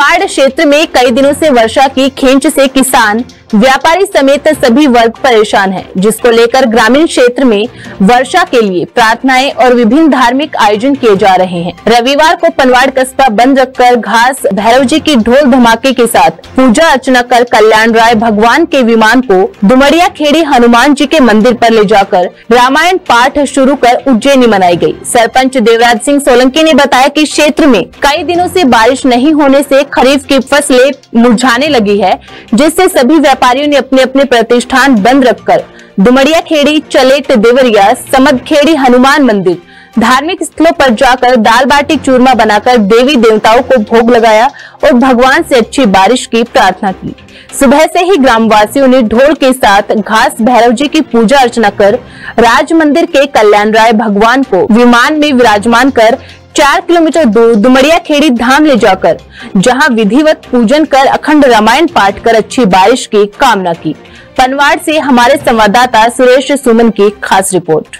वाड़ क्षेत्र में कई दिनों से वर्षा की खेच से किसान व्यापारी समेत सभी वर्ग परेशान हैं, जिसको लेकर ग्रामीण क्षेत्र में वर्षा के लिए प्रार्थनाएँ और विभिन्न धार्मिक आयोजन किए जा रहे हैं। रविवार को पनवाड़ कस्बा बंद रखकर घास भैरव जी की ढोल धमाके के साथ पूजा अर्चना कर कल्याण राय भगवान के विमान को दुमड़िया खेड़ी हनुमान जी के मंदिर पर ले जाकर रामायण पाठ शुरू कर उज्जैनी मनाई गई सरपंच देवराज सिंह सोलंकी ने बताया की क्षेत्र में कई दिनों ऐसी बारिश नहीं होने ऐसी खरीफ की फ़सलें मुरझाने लगी है जिससे सभी व्यापारियों ने अपने अपने प्रतिष्ठान बंद रखकर दुमड़िया खेड़ी चलेट, देवरिया समद खेड़ी हनुमान मंदिर, धार्मिक स्थलों पर जाकर दाल बाटी चूरमा बनाकर देवी देवताओं को भोग लगाया और भगवान से अच्छी बारिश की प्रार्थना की। सुबह से ही ग्रामवासियों ने ढोल के साथ घास भैरव जी की पूजा अर्चना कर राज मंदिर के कल्याण राय भगवान को विमान में विराजमान कर चार किलोमीटर दूर दुमड़िया खेड़ी धाम ले जाकर, जहाँ विधिवत पूजन कर अखंड रामायण पाठ कर अच्छी बारिश की कामना की। पनवाड़ से हमारे संवाददाता सुरेश सुमन की खास रिपोर्ट।